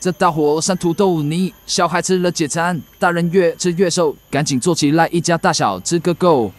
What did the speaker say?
这大火山土豆泥，小孩吃了解馋，大人越吃越瘦，赶紧做起来，一家大小吃个够。